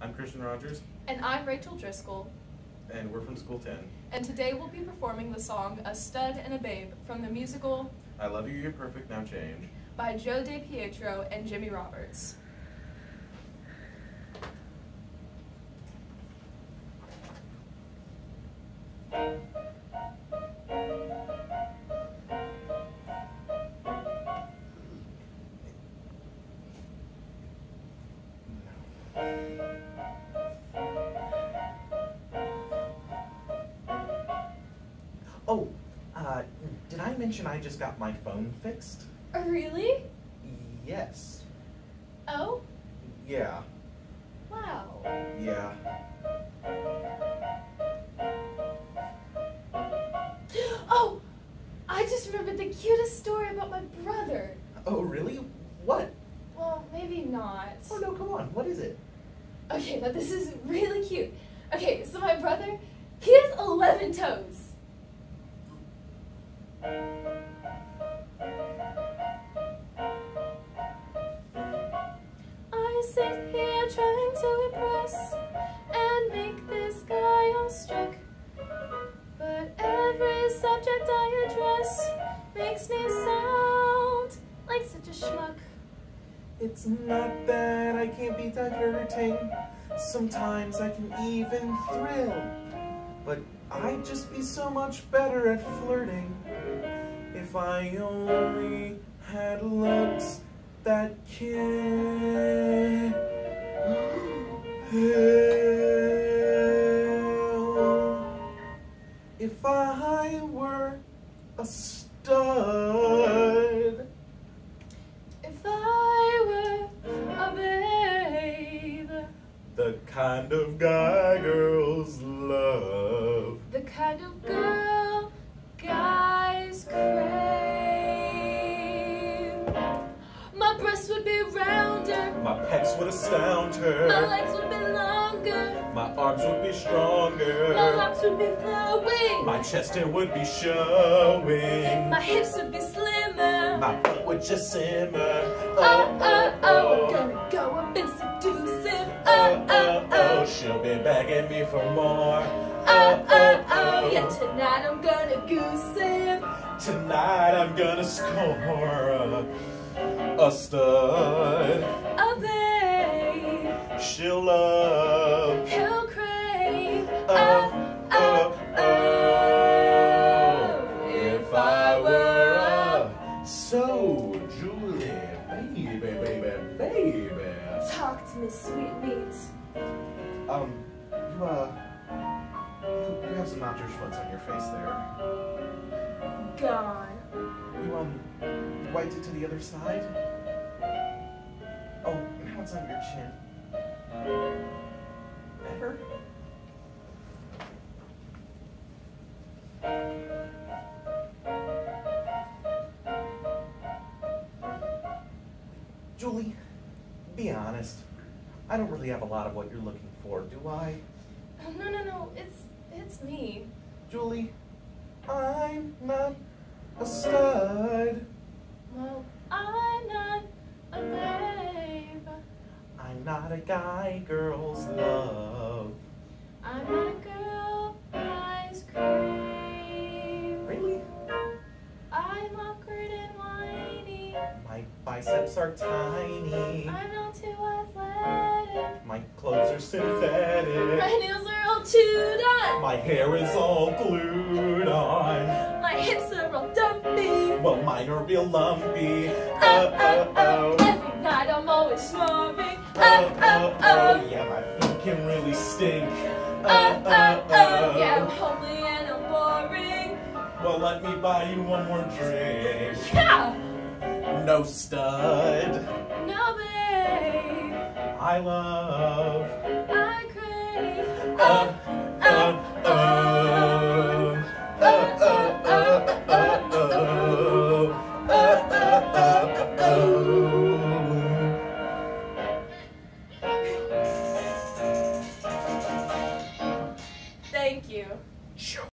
I'm Christian Rogers, And I'm Rachel Driscoll, and we're from School 10. and today we'll be performing the song A Stud and a Babe from the musical I love you, you're perfect, now change. by Joe DiPietro and Jimmy Roberts. Oh, uh, did I mention I just got my phone fixed? Oh, really? Yes. Oh, Yeah. wow. Yeah. Oh, I just remembered the cutest story about my brother. Oh, really? What? Well, maybe not. Oh, no, come on. What is it? Okay, now this is really cute. Okay, so my brother, he has 11 toes. Here trying to impress and make this guy awestruck. But every subject I address makes me sound like such a schmuck. It's not that I can't be diverting. Sometimes I can even thrill. But I'd just be so much better at flirting if I only had looks that If I were a stud. If I were a babe, The kind of guy girls love. the kind of girl guys crave. My breasts would be rounder, My pecs would astound her. my legs would be longer, My arms would be stronger. my locks would be flowing, My chest hair would be showing. my hips would be slimmer. My feet would just simmer. Oh, oh, oh, gonna go up and seduce him. Oh, Oh, oh, oh. oh. oh. She'll be begging me for more. Oh, oh, oh, oh, yeah, tonight I'm gonna goose him. Tonight I'm gonna score a stud. If I were a so Julie, baby, baby, baby. Talk to me, sweet meat. Um, you uh, you, you have some Mount Schmutz on your face there. Gone. You um, wiped it to the other side. Oh, now it's on your chin. Better. Honest. I don't really have a lot of what you're looking for, do I? Oh, no, no, no. It's it's me. Julie, I'm not a stud. Well, I'm not a babe. I'm not a guy girls love. Biceps are tiny. I'm not too athletic. My clothes are synthetic. My nails are all chewed on. My hair is all glued on. My hips are all dumpy. Well, mine are real lumpy. Oh, Oh, oh, oh, oh. oh. Every night I'm always snoring. Oh, Oh, oh, oh. Yeah, my feet can really stink. Oh, oh, oh. Yeah, I'm homely and I'm boring. Well, let me buy you one more drink. Yeah no stud. No, babe. I love. I crave. Uh, uh, uh.